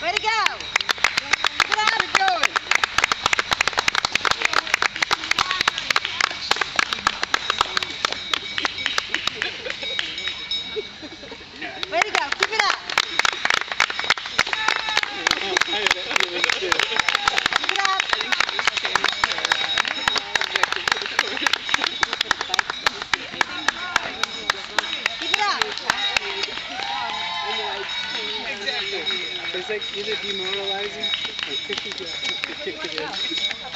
Way to go! Is like either demoralizing? Or kicking it.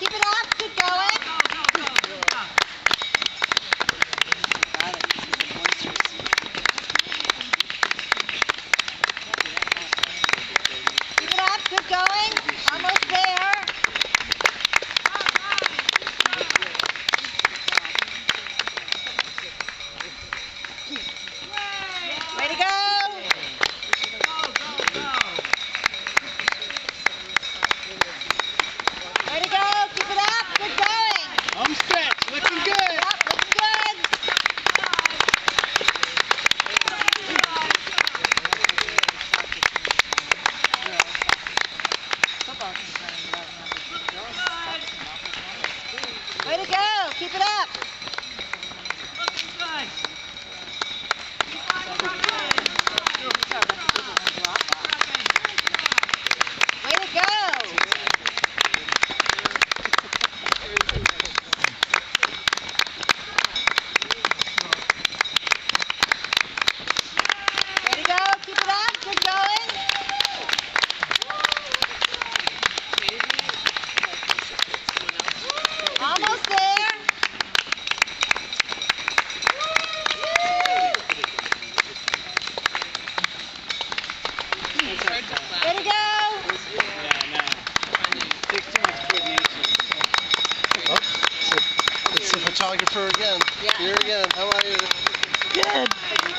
Keep it on. Keep it up. Photographer again. Yeah. Here again. How are you? Good.